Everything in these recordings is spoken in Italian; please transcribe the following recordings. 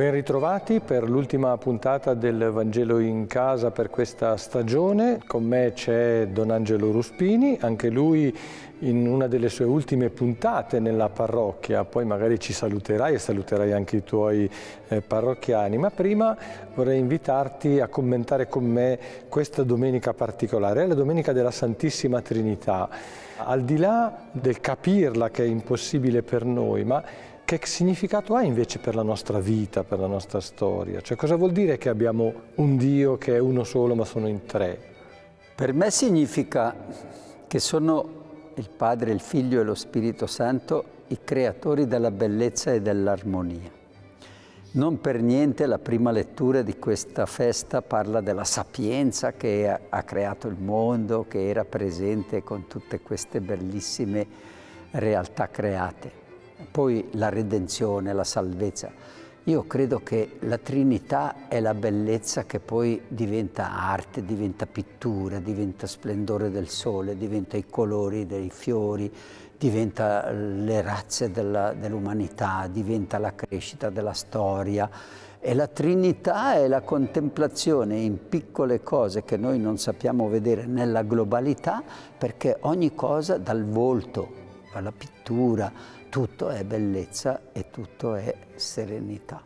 Ben ritrovati per l'ultima puntata del Vangelo in casa per questa stagione. Con me c'è Don Angelo Ruspini, anche lui in una delle sue ultime puntate nella parrocchia, poi magari ci saluterai e saluterai anche i tuoi eh, parrocchiani, ma prima vorrei invitarti a commentare con me questa domenica particolare, è la domenica della Santissima Trinità. Al di là del capirla che è impossibile per noi, ma che significato ha invece per la nostra vita, per la nostra storia? Cioè cosa vuol dire che abbiamo un Dio che è uno solo ma sono in tre? Per me significa che sono il Padre, il Figlio e lo Spirito Santo i creatori della bellezza e dell'armonia. Non per niente la prima lettura di questa festa parla della sapienza che ha creato il mondo, che era presente con tutte queste bellissime realtà create poi la redenzione, la salvezza. Io credo che la Trinità è la bellezza che poi diventa arte, diventa pittura, diventa splendore del sole, diventa i colori dei fiori, diventa le razze dell'umanità, diventa la crescita della storia. E la Trinità è la contemplazione in piccole cose che noi non sappiamo vedere nella globalità, perché ogni cosa dal volto alla pittura, tutto è bellezza e tutto è serenità.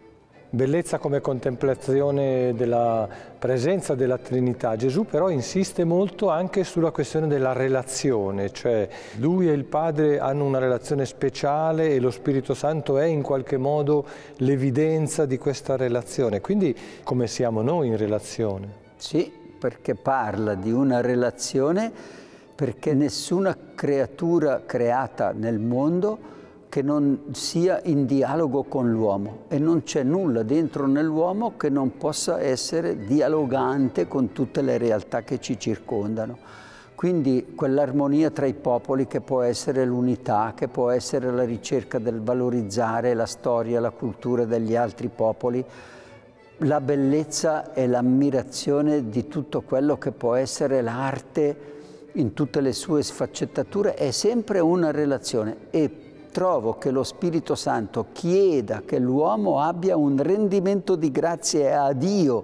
Bellezza come contemplazione della presenza della Trinità. Gesù però insiste molto anche sulla questione della relazione, cioè lui e il Padre hanno una relazione speciale e lo Spirito Santo è in qualche modo l'evidenza di questa relazione. Quindi come siamo noi in relazione? Sì, perché parla di una relazione perché nessuna creatura creata nel mondo che non sia in dialogo con l'uomo e non c'è nulla dentro nell'uomo che non possa essere dialogante con tutte le realtà che ci circondano. Quindi quell'armonia tra i popoli che può essere l'unità, che può essere la ricerca del valorizzare la storia, la cultura degli altri popoli, la bellezza e l'ammirazione di tutto quello che può essere l'arte in tutte le sue sfaccettature, è sempre una relazione e trovo che lo Spirito Santo chieda che l'uomo abbia un rendimento di grazie a Dio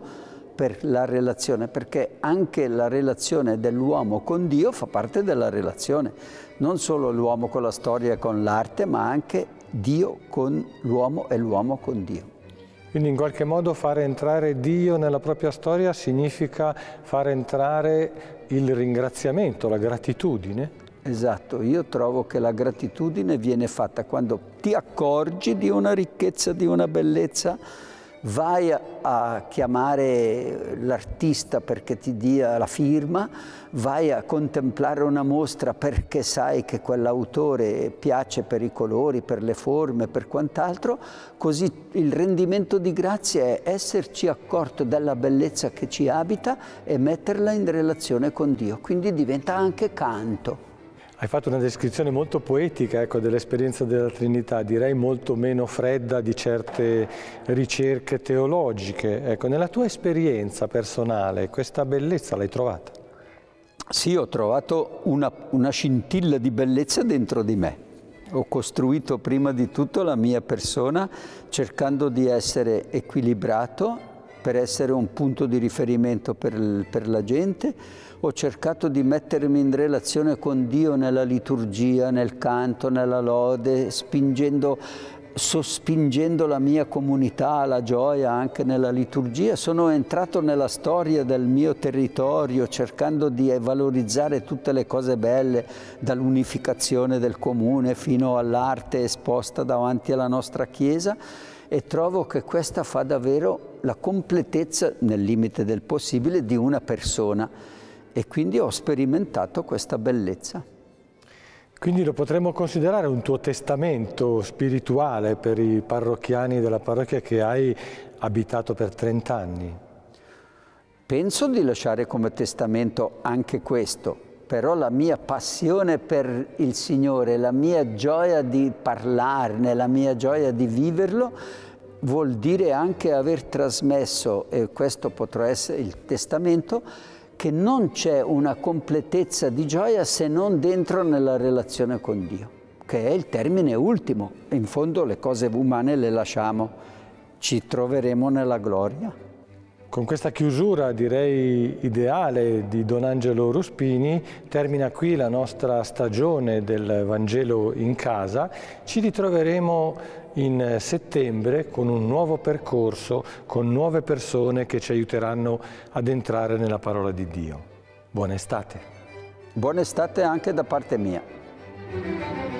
per la relazione, perché anche la relazione dell'uomo con Dio fa parte della relazione, non solo l'uomo con la storia e con l'arte, ma anche Dio con l'uomo e l'uomo con Dio. Quindi in qualche modo fare entrare Dio nella propria storia significa far entrare il ringraziamento, la gratitudine? Esatto, io trovo che la gratitudine viene fatta quando ti accorgi di una ricchezza, di una bellezza, vai a, chiamare l'artista perché ti dia la firma, vai a contemplare una mostra perché sai che quell'autore piace per i colori, per le forme, per quant'altro, così il rendimento di grazia è esserci accorto della bellezza che ci abita e metterla in relazione con Dio, quindi diventa anche canto. Hai fatto una descrizione molto poetica ecco, dell'esperienza della Trinità, direi molto meno fredda di certe ricerche teologiche. Ecco, nella tua esperienza personale questa bellezza l'hai trovata? Sì, ho trovato una, una scintilla di bellezza dentro di me. Ho costruito prima di tutto la mia persona cercando di essere equilibrato per essere un punto di riferimento per, per, la gente, ho cercato di mettermi in relazione con Dio nella liturgia, nel canto, nella lode, spingendo, sospingendo la mia comunità alla gioia anche nella liturgia. Sono entrato nella storia del mio territorio cercando di valorizzare tutte le cose belle, dall'unificazione del comune fino all'arte esposta davanti alla nostra Chiesa e trovo che questa fa davvero la completezza, nel limite del possibile, di una persona e quindi ho sperimentato questa bellezza. Quindi lo potremmo considerare un tuo testamento spirituale per i parrocchiani della parrocchia che hai abitato per 30 anni? Penso di lasciare come testamento anche questo, però la mia passione per il Signore, la mia gioia di parlarne, la mia gioia di viverlo, vuol dire anche aver trasmesso, e questo potrà essere il testamento, che non c'è una completezza di gioia se non dentro nella relazione con Dio, che è il termine ultimo. In fondo le cose umane le lasciamo ci troveremo nella gloria. Con questa chiusura direi ideale di Don Angelo Ruspini termina qui la nostra stagione del Vangelo in casa. Ci ritroveremo in settembre con un nuovo percorso, con nuove persone che ci aiuteranno ad entrare nella parola di Dio. Buona estate. Buona estate anche da parte mia.